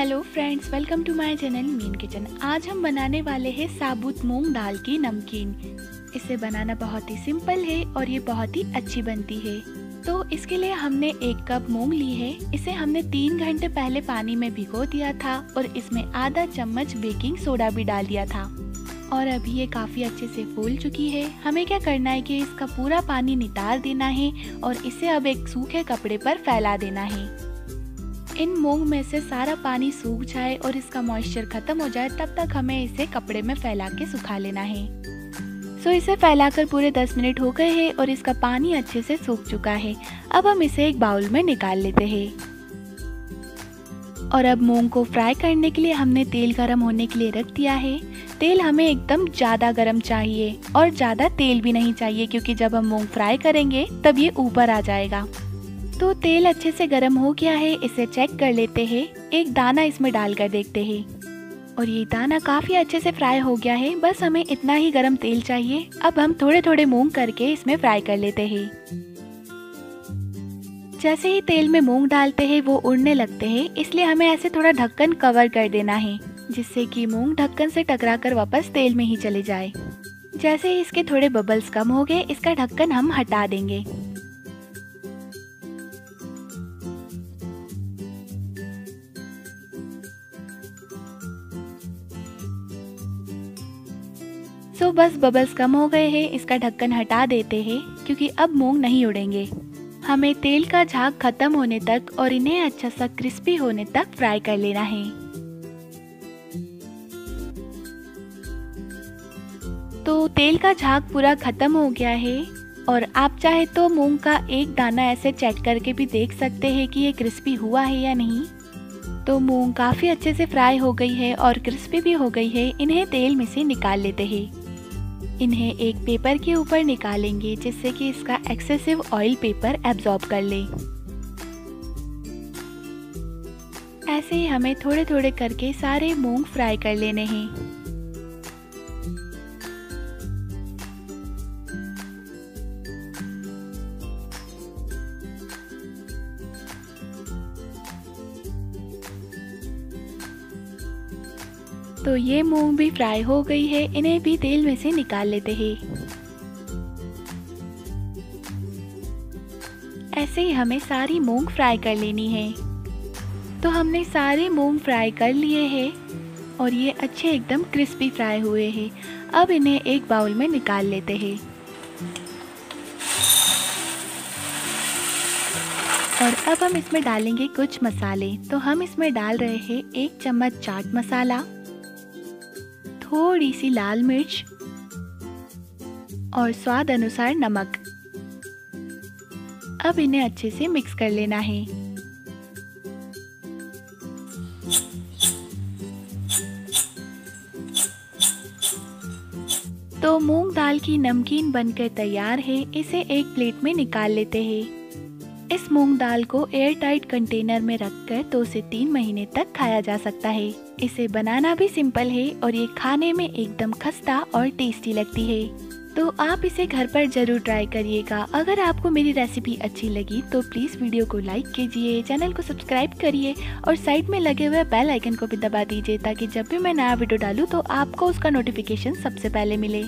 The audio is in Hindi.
Hello friends welcome to my channel mean kitchen आज हम बनाने वाले हैं साबुत मूंग दाल की नमकीन। इसे बनाना बहुत ही सिंपल है और ये बहुत ही अच्छी बनती है। तो इसके लिए हमने एक कप मूंग ली है। इसे हमने तीन घंटे पहले पानी में भिगो दिया था और इसमें आधा चम्मच बेकिंग सोडा भी डाल दिया था। और अभी ये काफ़ी अच्छे से फूल चुकी है। हमें क्या करना है कि इसका पूरा पानी नितार देना है और इसे अब एक सूखे कपड़े पर फैला देना है। इन मूंग में से सारा पानी सूख जाए और इसका मॉइस्चर खत्म हो जाए, तब तक हमें इसे कपड़े में फैला के सुखा लेना है। सो इसे फैलाकर पूरे 10 मिनट हो गए हैं और इसका पानी अच्छे से सूख चुका है। अब हम इसे एक बाउल में निकाल लेते हैं। और अब मूंग को फ्राई करने के लिए हमने तेल गरम होने के लिए रख दिया है। तेल हमें एकदम ज़्यादा गरम चाहिए और ज़्यादा तेल भी नहीं चाहिए, क्योंकि जब हम मूंग फ्राई करेंगे, तब ये ऊपर आ जाएगा। तो तेल अच्छे से गर्म हो गया है, इसे चेक कर लेते हैं। एक दाना इसमें डालकर देखते हैं। और ये दाना काफ़ी अच्छे से फ्राई हो गया है, बस हमें इतना ही गर्म तेल चाहिए। अब हम थोड़े थोड़े मूंग करके इसमें फ्राई कर लेते हैं। जैसे ही तेल में मूंग डालते हैं, वो उड़ने लगते हैं, इसलिए हमें ऐसे थोड़ा ढक्कन कवर कर देना है, जिससे कि मूंग ढक्कन से टकरा कर वापस तेल में ही चले जाए। जैसे ही इसके थोड़े बबल्स कम हो गए, इसका ढक्कन हम हटा देंगे। सो बस बबल्स कम हो गए हैं, इसका ढक्कन हटा देते हैं, क्योंकि अब मूंग नहीं उड़ेंगे। हमें तेल का झाग खत्म होने तक और इन्हें अच्छा सा क्रिस्पी होने तक फ्राई कर लेना है। तो तेल का झाग पूरा खत्म हो गया है, और आप चाहे तो मूंग का एक दाना ऐसे चेक करके भी देख सकते हैं कि ये क्रिस्पी हुआ है या नहीं। तो मूंग काफ़ी अच्छे से फ्राई हो गई है और क्रिस्पी भी हो गई है, इन्हें तेल में से निकाल लेते हैं। इन्हें एक पेपर के ऊपर निकालेंगे, जिससे कि इसका एक्सेसिव ऑयल पेपर एब्जॉर्ब कर ले। ऐसे ही हमें थोड़े थोड़े करके सारे मूंग फ्राई कर लेने हैं। तो ये मूंग भी फ्राई हो गई है, इन्हें भी तेल में से निकाल लेते हैं। ऐसे ही हमें सारी मूंग फ्राई कर लेनी है। तो हमने सारे मूंग फ्राई कर लिए हैं और ये अच्छे एकदम क्रिस्पी फ्राई हुए हैं। अब इन्हें एक बाउल में निकाल लेते हैं। और अब हम इसमें डालेंगे कुछ मसाले। तो हम इसमें डाल रहे हैं एक चम्मच चाट मसाला। थोड़ी सी लाल मिर्च और स्वाद अनुसार नमक। अब इन्हें अच्छे से मिक्स कर लेना है। तो मूंग दाल की नमकीन बनकर तैयार है, इसे एक प्लेट में निकाल लेते हैं। इस मूंग दाल को एयर टाइट कंटेनर में रखकर दो से तीन महीने तक खाया जा सकता है। इसे बनाना भी सिंपल है और ये खाने में एकदम खस्ता और टेस्टी लगती है। तो आप इसे घर पर ज़रूर ट्राई करिएगा। अगर आपको मेरी रेसिपी अच्छी लगी तो प्लीज़ वीडियो को लाइक कीजिए चैनल को सब्सक्राइब करिए और साइड में लगे हुए बेल आइकन को भी दबा दीजिए ताकि जब भी मैं नया वीडियो डालूँ तो आपको उसका नोटिफिकेशन सबसे पहले मिले।